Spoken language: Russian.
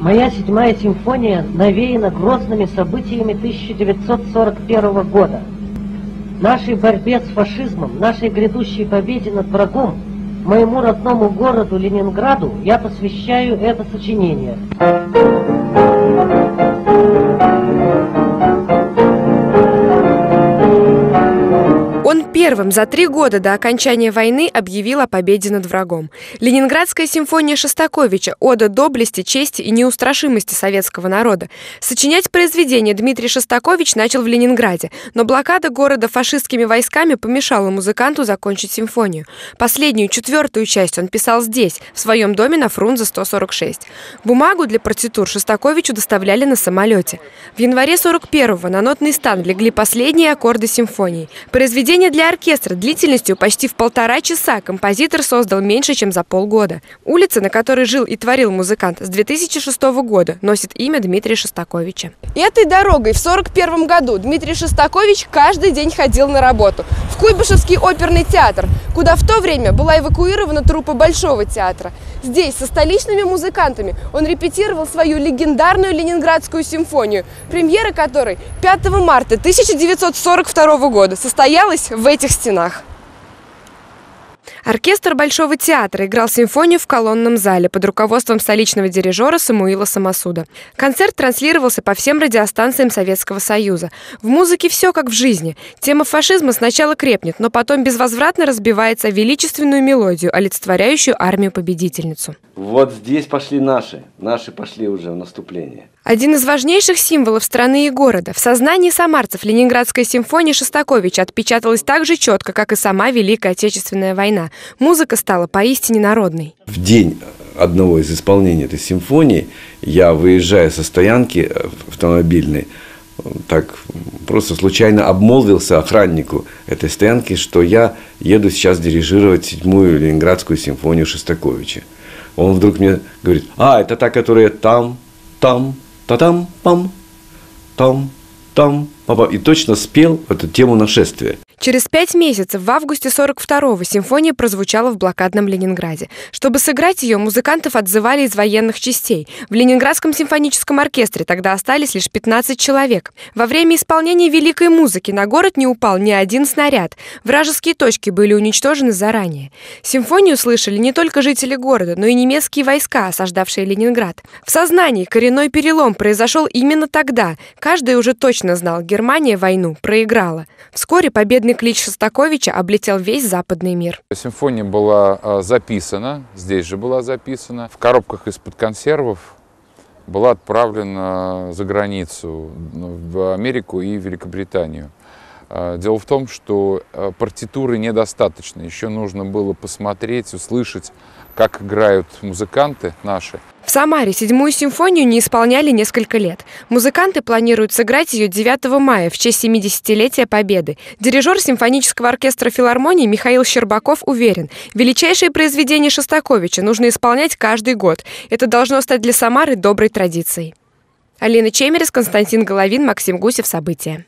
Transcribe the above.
Моя седьмая симфония навеяна грозными событиями 1941 года. Нашей борьбе с фашизмом, нашей грядущей победе над врагом, моему родному городу Ленинграду я посвящаю это сочинение. Первым за три года до окончания войны объявил о победе над врагом. Ленинградская симфония Шостаковича «Ода доблести, чести и неустрашимости советского народа». Сочинять произведение Дмитрий Шостакович начал в Ленинграде, но блокада города фашистскими войсками помешала музыканту закончить симфонию. Последнюю, четвертую часть он писал здесь, в своем доме на Фрунзе 146. Бумагу для партитур Шостаковичу доставляли на самолете. В январе 41-го на нотный стан легли последние аккорды симфонии. Произведение для оркестра длительностью почти в полтора часа композитор создал меньше, чем за полгода. Улица, на которой жил и творил музыкант, с 2006 года носит имя Дмитрия Шостаковича. Этой дорогой в 1941 году Дмитрий Шостакович каждый день ходил на работу в Куйбышевский оперный театр, куда в то время была эвакуирована труппа Большого театра. Здесь со столичными музыкантами он репетировал свою легендарную Ленинградскую симфонию, премьера которой 5 марта 1942 года состоялась в этих стенах. Оркестр Большого театра играл симфонию в колонном зале под руководством столичного дирижера Самуила Самосуда. Концерт транслировался по всем радиостанциям Советского Союза. В музыке все как в жизни. Тема фашизма сначала крепнет, но потом безвозвратно разбивается величественную мелодию, олицетворяющую армию-победительницу. Вот здесь пошли наши. Наши пошли уже в наступление. Один из важнейших символов страны и города. В сознании самарцев Ленинградская симфония Шостаковича отпечаталась так же четко, как и сама Великая Отечественная война. Музыка стала поистине народной. В день одного из исполнений этой симфонии я, выезжая со стоянки э, автомобильной, так просто случайно обмолвился охраннику этой стоянки, что я еду сейчас дирижировать седьмую Ленинградскую симфонию Шостаковича. Он вдруг мне говорит, а, это та, которая там, там, та-там-пам, там, там, папа, и точно спел эту тему нашествия. Через пять месяцев, в августе 42-го, симфония прозвучала в блокадном Ленинграде. Чтобы сыграть ее, музыкантов отзывали из военных частей. В Ленинградском симфоническом оркестре тогда остались лишь 15 человек. Во время исполнения великой музыки на город не упал ни один снаряд. Вражеские точки были уничтожены заранее. Симфонию слышали не только жители города, но и немецкие войска, осаждавшие Ленинград. В сознании коренной перелом произошел именно тогда. Каждый уже точно знал, Германия войну проиграла. Вскоре победный Победный клич Шостаковича облетел весь западный мир. Симфония была а, записана, здесь же была записана, в коробках из-под консервов была отправлена за границу, ну, в Америку и Великобританию. А, дело в том, что а, партитуры недостаточно, еще нужно было посмотреть, услышать, как играют музыканты наши. В Самаре седьмую симфонию не исполняли несколько лет. Музыканты планируют сыграть ее 9 мая в честь 70-летия Победы. Дирижер симфонического оркестра филармонии Михаил Щербаков уверен, величайшее произведение Шостаковича нужно исполнять каждый год. Это должно стать для Самары доброй традицией. Алина Чемерес, Константин Головин, Максим Гусев. События.